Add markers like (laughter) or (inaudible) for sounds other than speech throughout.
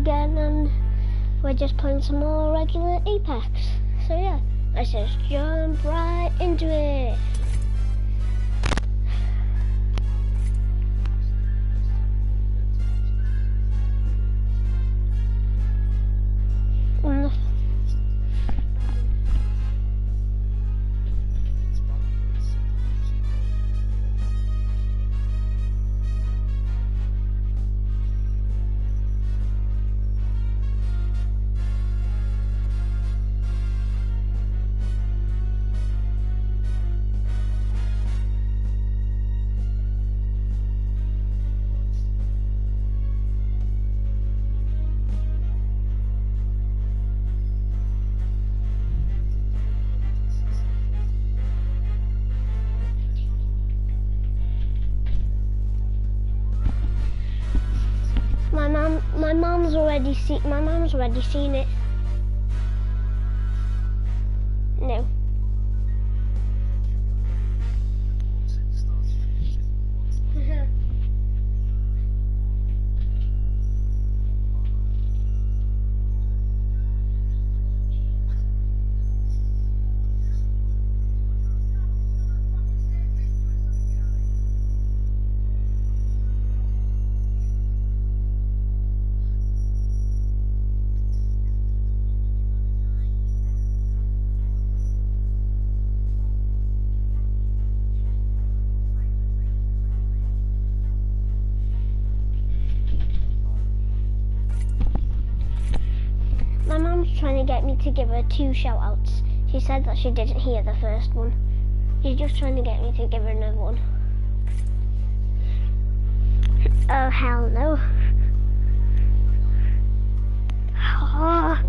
again and we're just playing some more regular Apex. So yeah, let's just jump right into it. My mum's already seen it. No. Two shout outs. She said that she didn't hear the first one. She's just trying to get me to give her another one. Oh, hell no. Ah.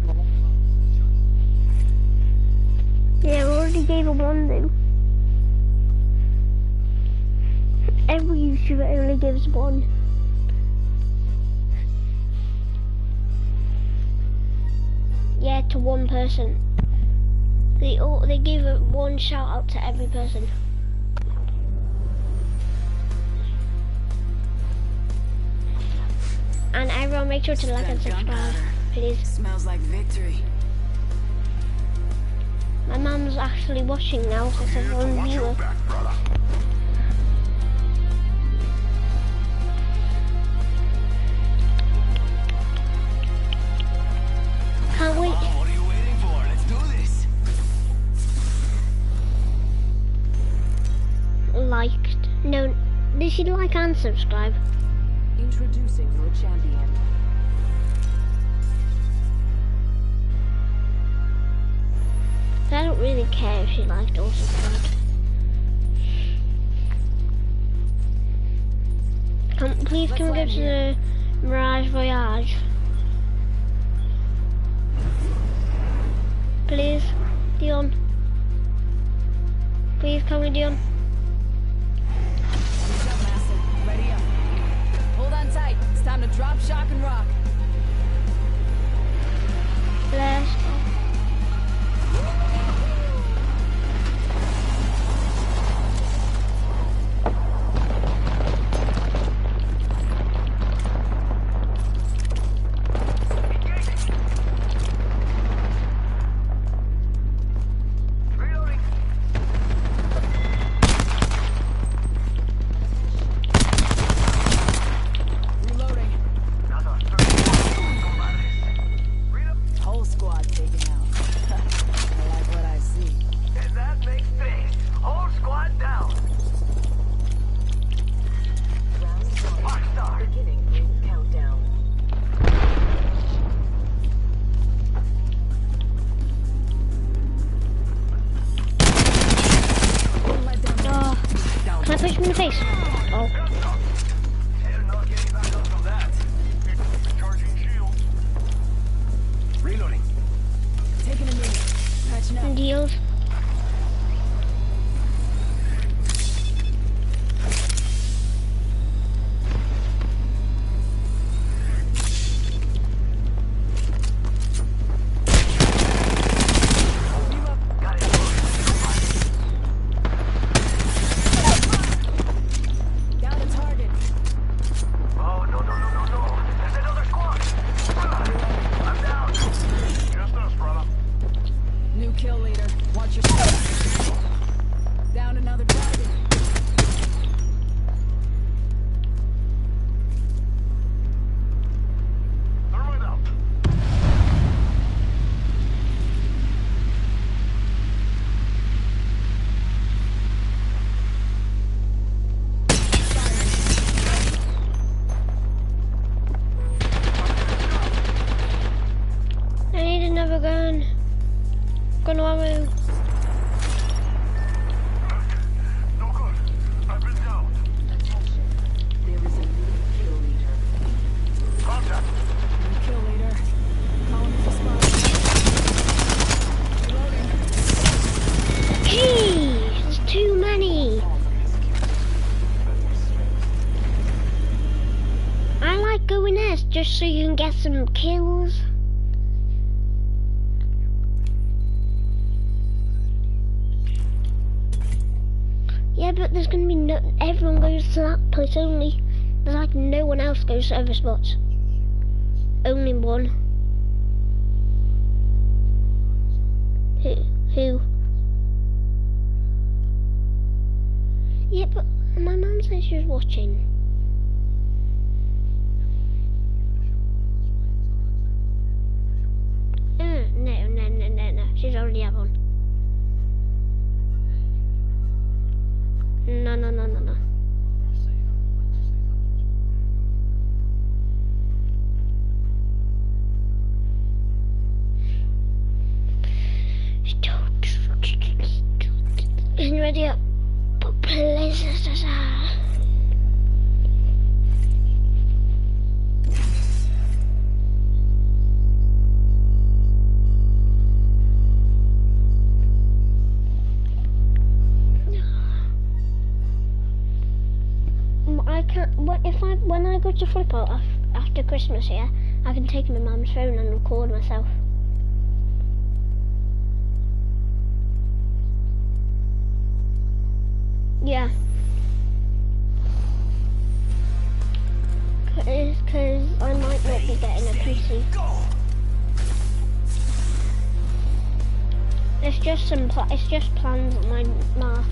Yeah, I already gave her one though. Every YouTuber only gives one. Yeah, to one person. They all they give a one shout out to every person. And everyone make sure to like and subscribe, please. Smells like victory. My mum's actually watching now, so it's a one Watch your viewer. No, they should like and subscribe. Introducing your champion. I don't really care if she liked or subscribed. Come, please Let's can go to the Mirage Voyage? Please, Dion. Please come with Dion. Tight. It's time to drop, shock, and rock. Let's Other spots. Only one. Who? Who? Yeah, but my mum says she's watching. flip out after Christmas here. Yeah? I can take my mum's phone and record myself. Yeah. Because I might not be getting a PC. It's just some. it's just plans at my mark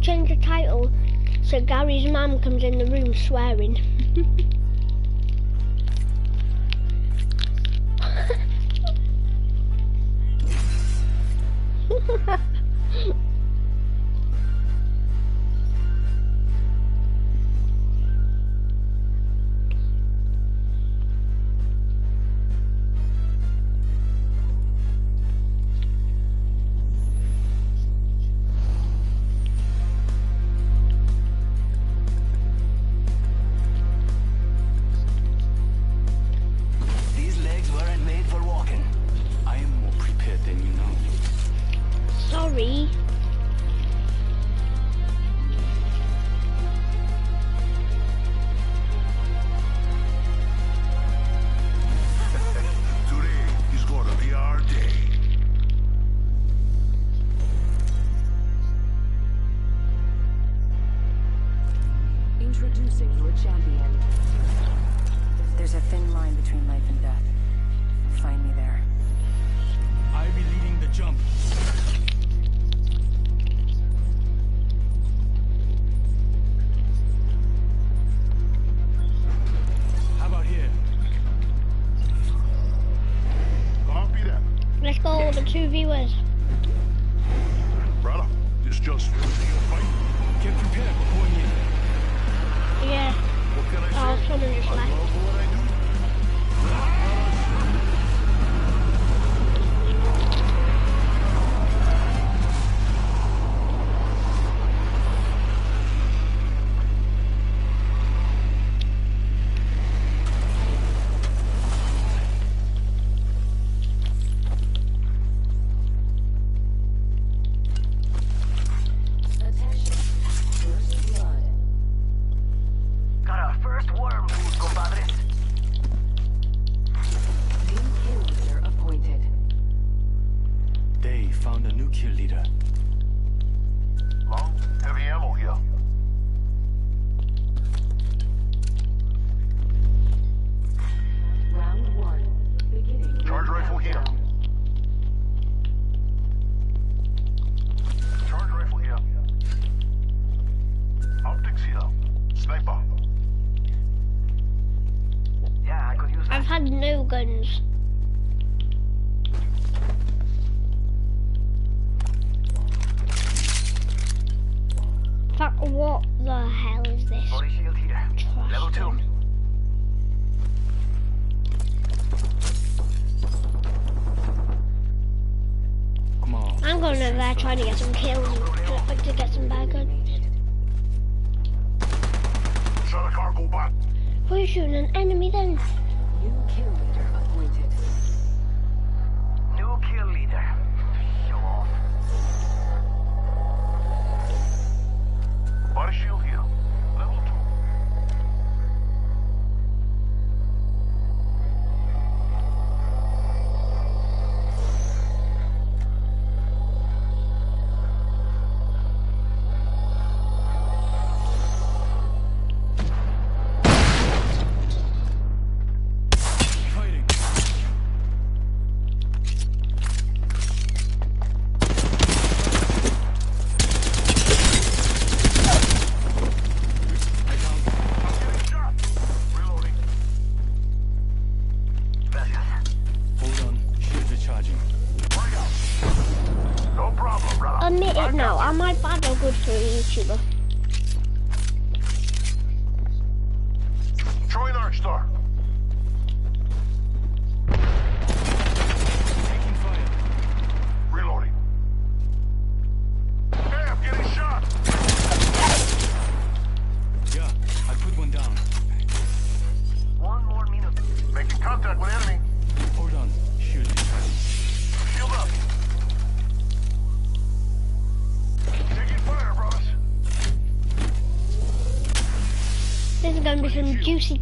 change the title so Gary's mum comes in the room swearing. (laughs) suis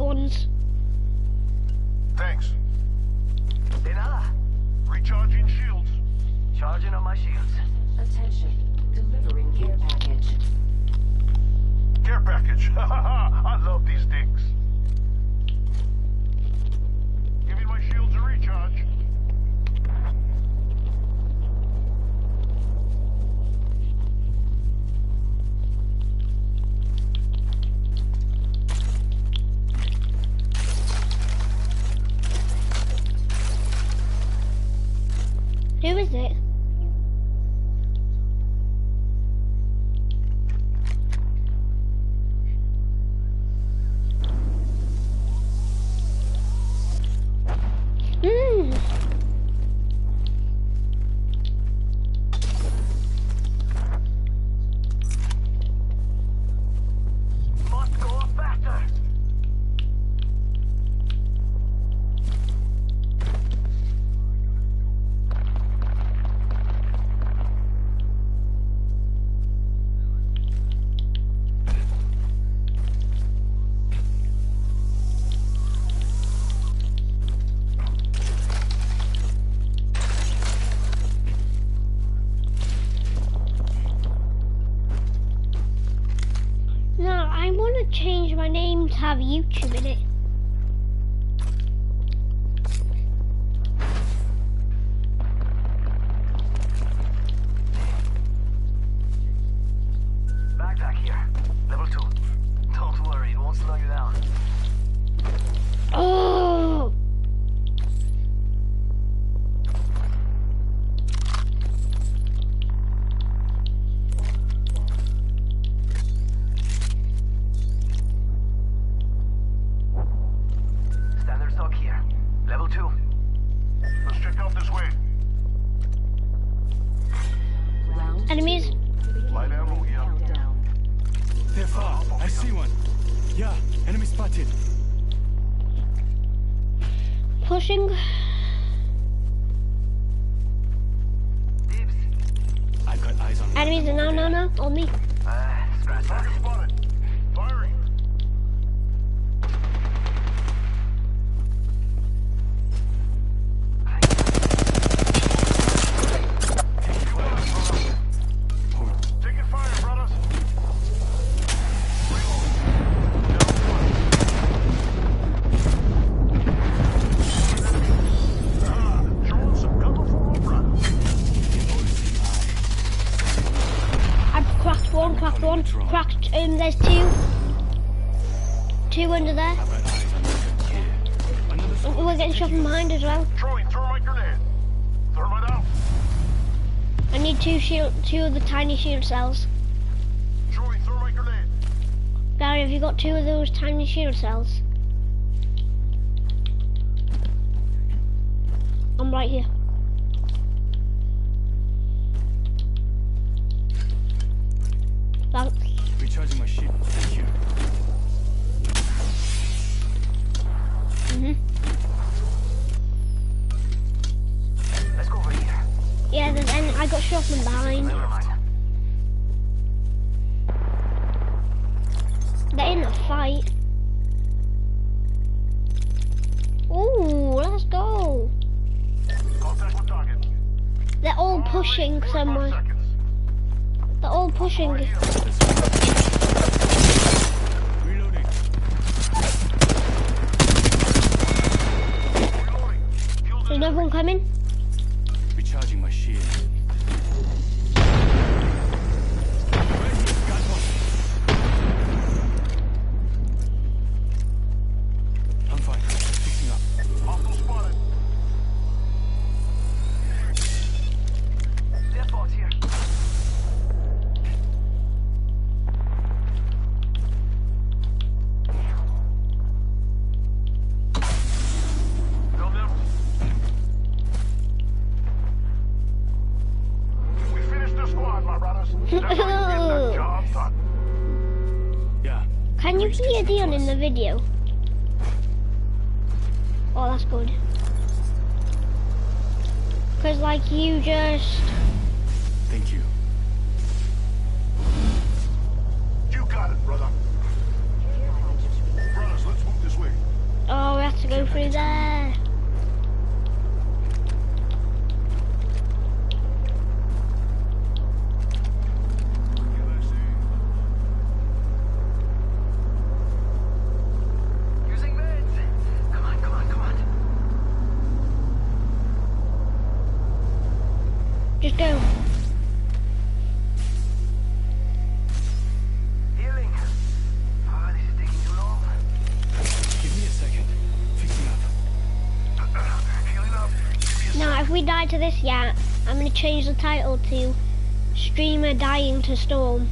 guns. cells? Troy, have you got two of those tiny shield cells? To this yet, I'm gonna change the title to Streamer Dying to Storm.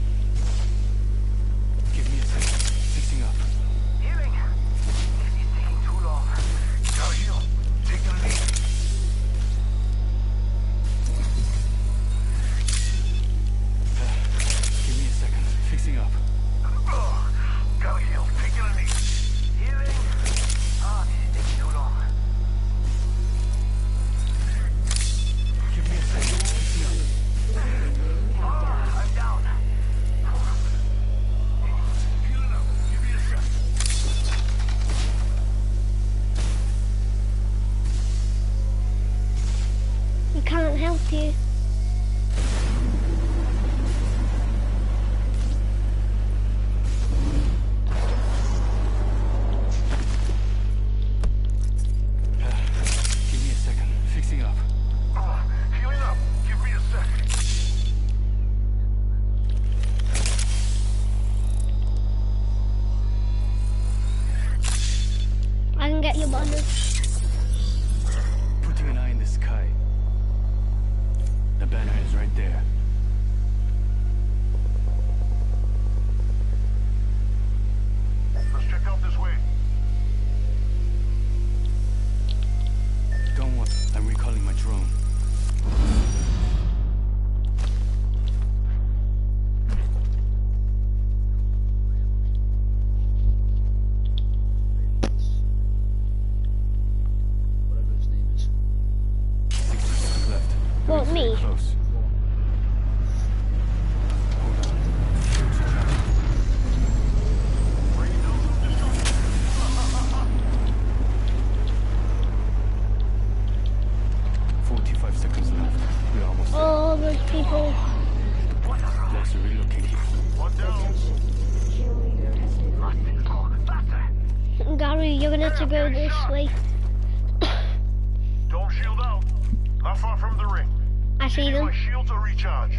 I see Need them. my shield to recharge.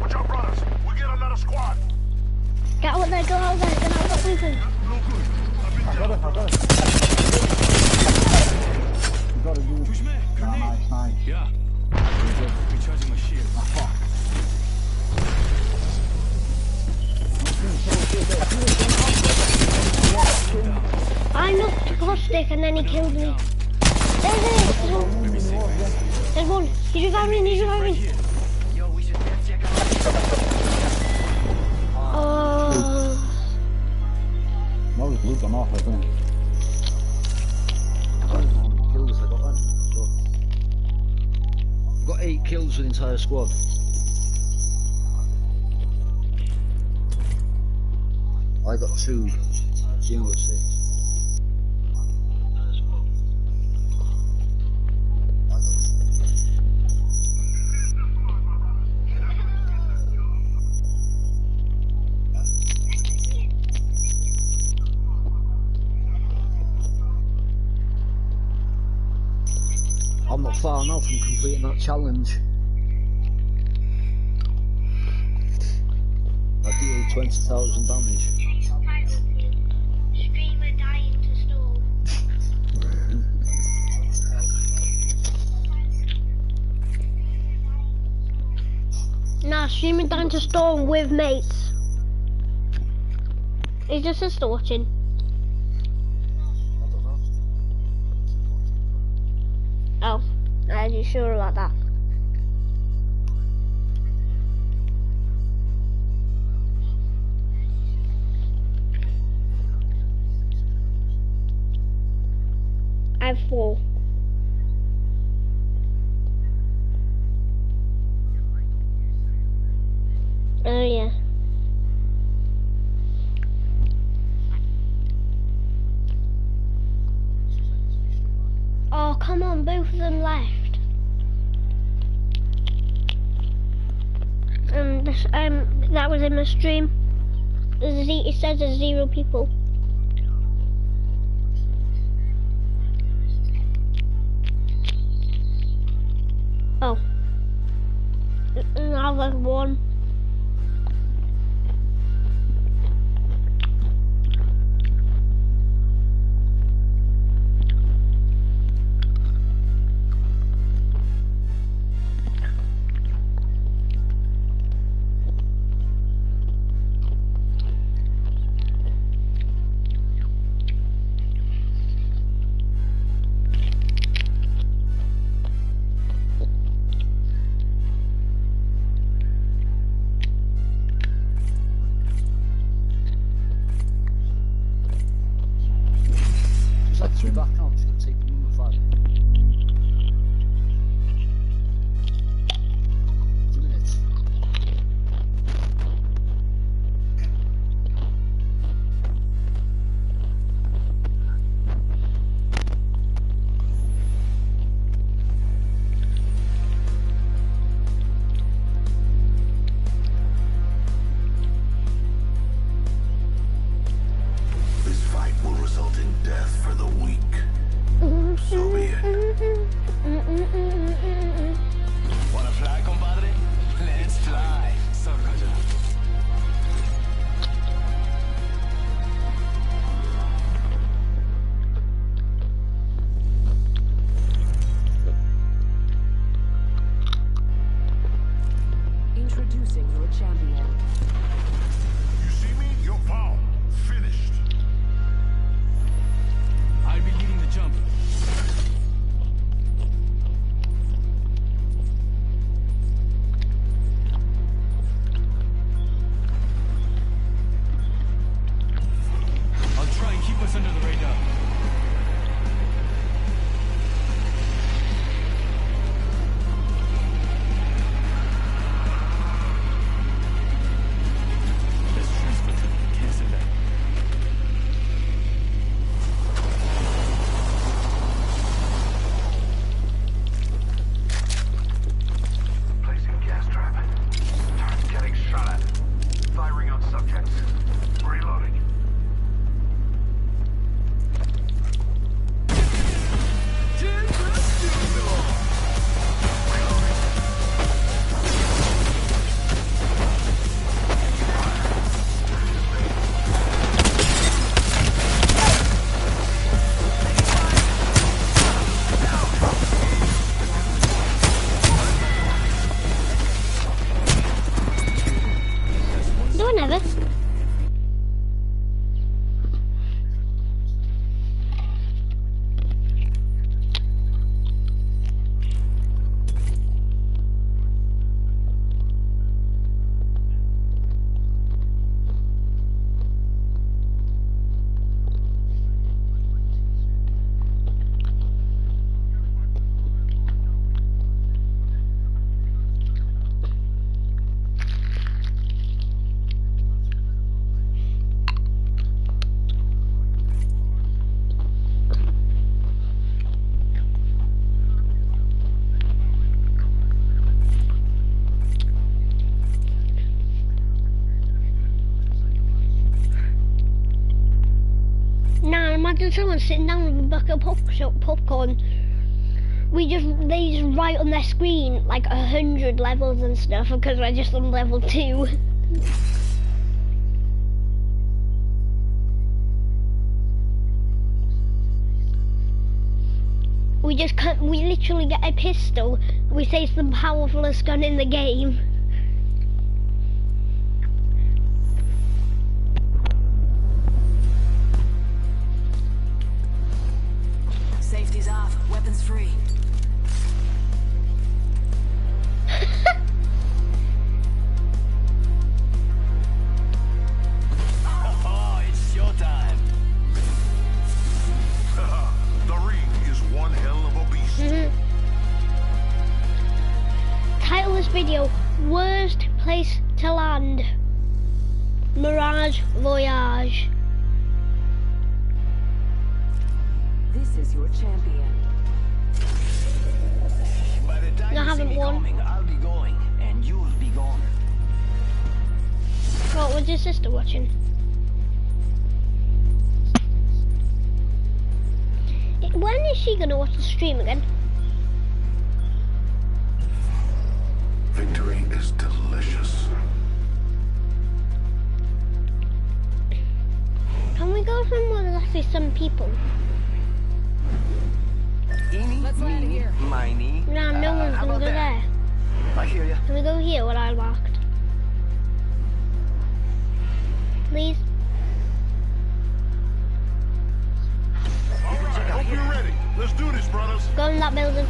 Watch out, get another squad. Get out there, go out there, get out there, moving. No good. I've been down. Push me. Grenade. Yeah. Recharging my shield. I knocked Caustic and then he killed me. There it is. There's one. Let me see. There's one. He's reviving, he's reviving. Yo, we should def check out. Oh. No, loot them off, I think. How many kills I got then? So, I've got eight kills with the entire squad. I got two. Jim got six. I'm not far now from completing that challenge. I deal 20,000 damage. Nah, streaming down to storm with mates. Is your sister watching? I don't know. Oh, are you sure about that? I have four. In my stream. It says there's zero people. Now imagine someone sitting down with a bucket of pop- popcorn. We just they just write on their screen like a hundred levels and stuff because we're just on level two. We just can't. We literally get a pistol. We say it's the powerfulest gun in the game. Weapons free. Was your sister watching? When is she gonna watch the stream again? Victory is delicious. Can we go somewhere where there's actually some people? Eeny, Let's land meeny, here. miny. No, no Uh, one's how gonna go that? there. I hear ya. Can we go here where I marked? Please? Hope you're ready. Let's do this, brothers. Go in that building.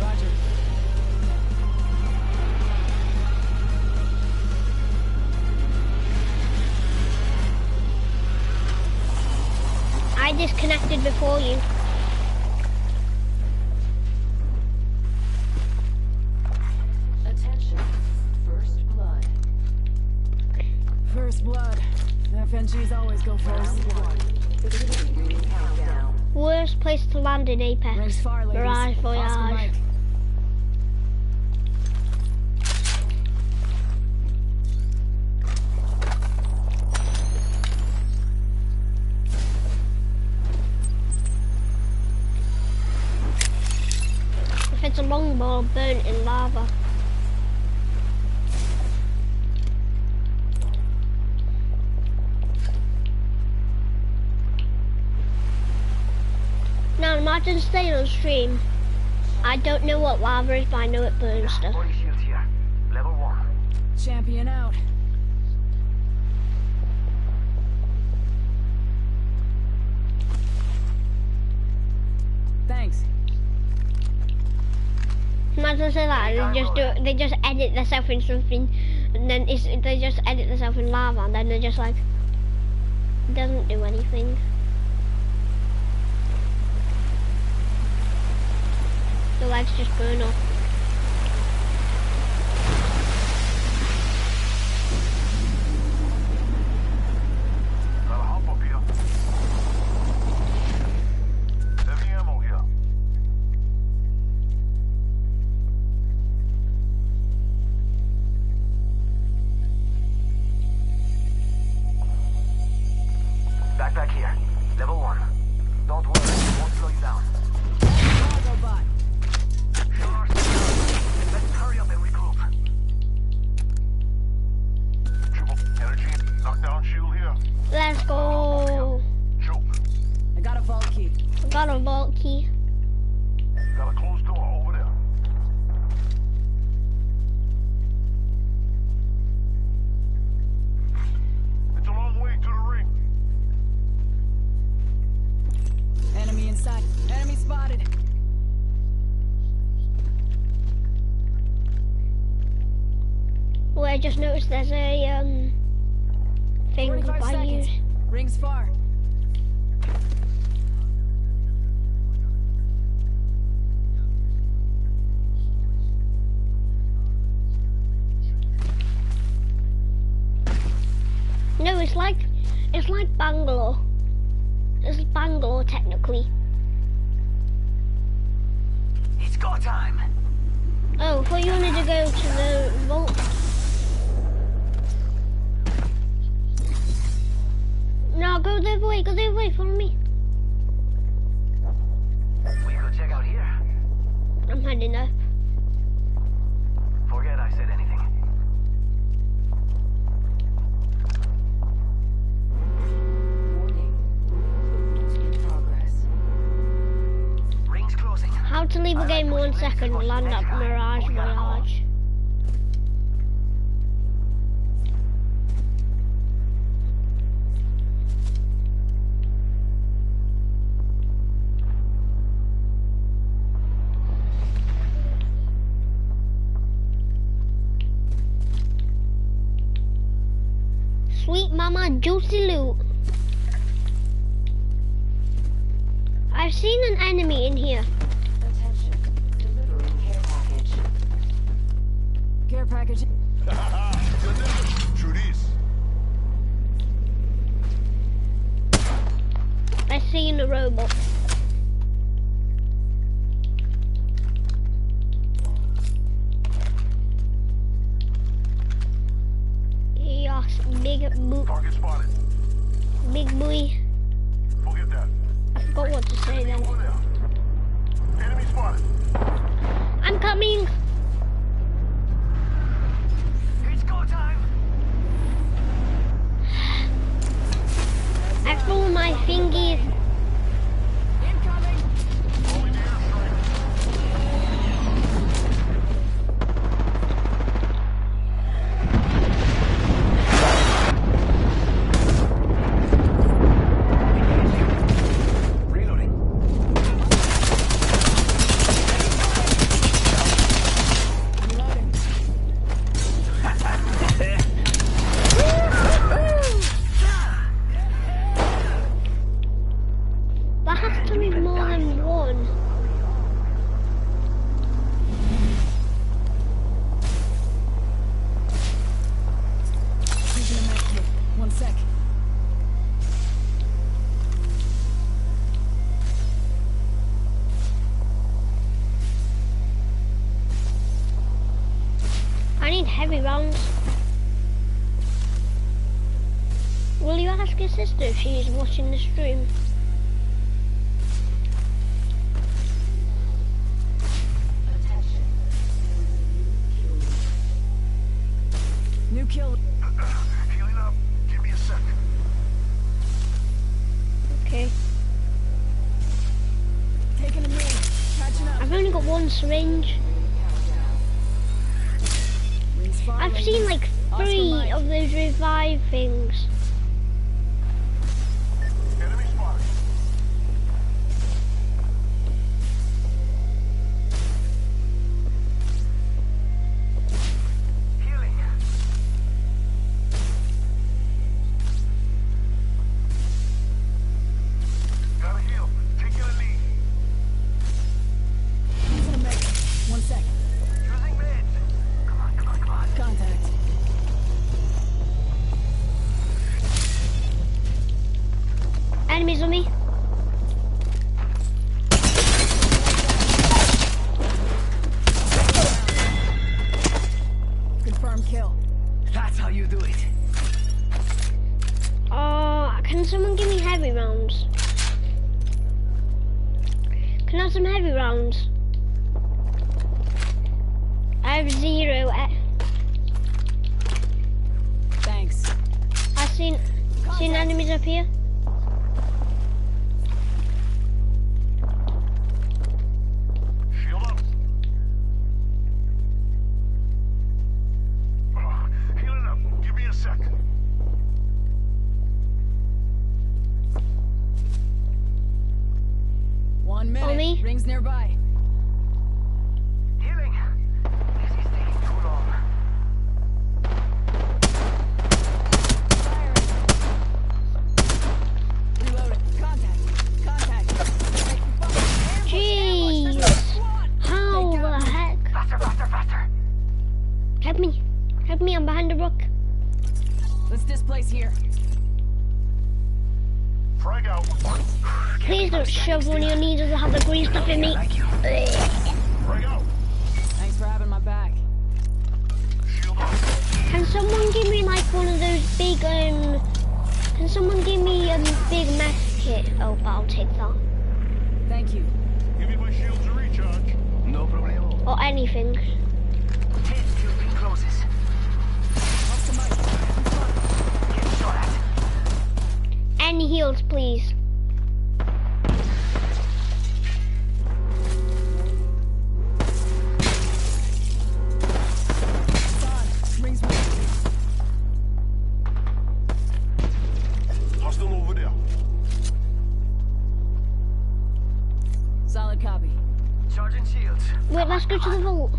Roger. I disconnected before you. First blood. FNGs always go first. Beginning ring countdown. Worst place to land in Apex. Rings far. Mirage Voyage. If it's a longbow, burnt in lava. Imagine staying on stream. I don't know what lava is, but I know it burns stuff. Body shields here. Level one. Champion out. Thanks. Imagine say that they just do they just edit themselves in something, and then it's, they just edit themselves in lava, and then they're just like doesn't do anything. The legs just burn off. Key. Got a closed door over there. It's a long way to the ring. Enemy inside. Enemy spotted. Oh, I just noticed there's a um thing 45 by you. Rings far. No, it's like it's like Bangalore. It's Bangalore technically. It's go time. Oh, I thought you wanted to go to the vault. No, go the other way, go the other way, follow me. We could check out here. I'm heading up. Forget I said anything. How to leave a game one second, land at Mirage Voyage. Sweet mama juicy loot. I've seen an enemy in here. package. I seen the robot. Yes, big boot. Target spotted. Big boy. Forget that. I forgot what to say then. Enemy spotted. I'm coming. I pull my fingers. has to be more than one. One sec. I need heavy rounds. Will you ask your sister if she is watching the stream? mal, mes amis Someone give me a big max kit? Oh, but I'll take that. Thank you. Give me my shield to recharge. No problem. Or anything. Any heals, please. 可是，他问我。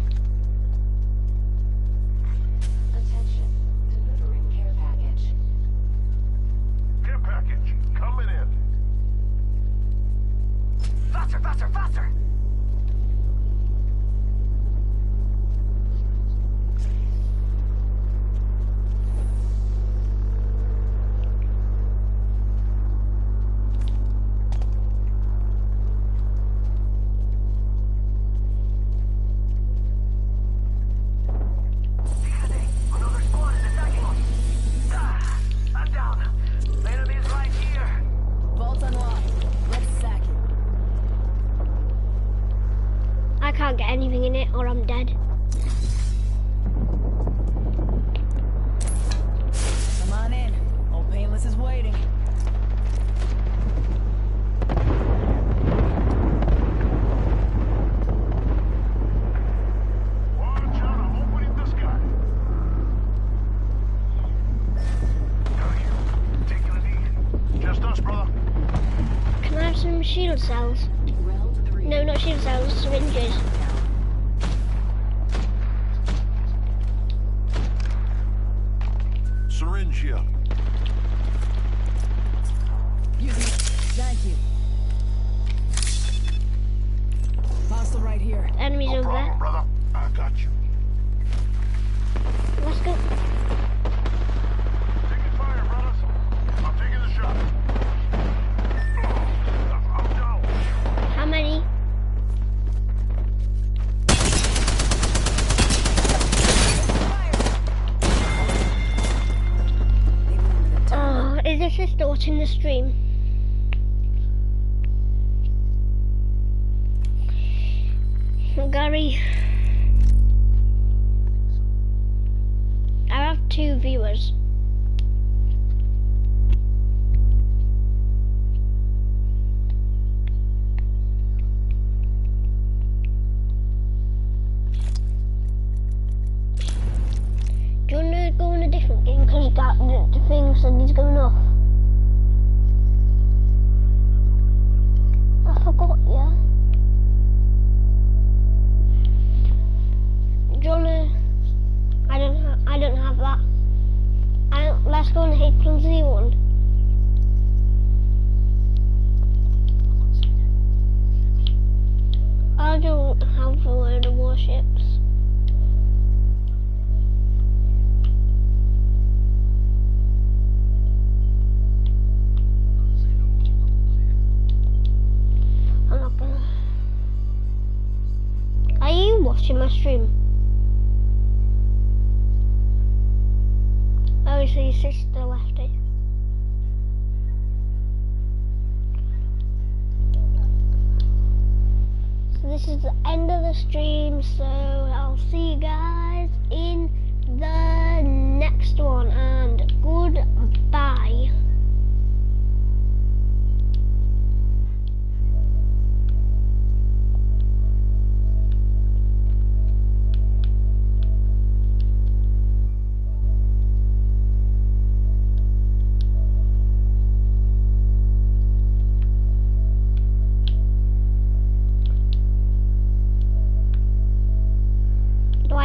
Thomas is waiting. Distorting the stream? Gary, I have two viewers. Do you want to go in a different game? Because the, the thing said he's going off. I don't, let's go on the H plus one. I don't have a load of warships. I'm not gonna. Are you watching my stream? Oh, so your sister left it. So this is the end of the stream, so I'll see you guys in the next one, and goodbye.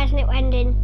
Isn't it ending?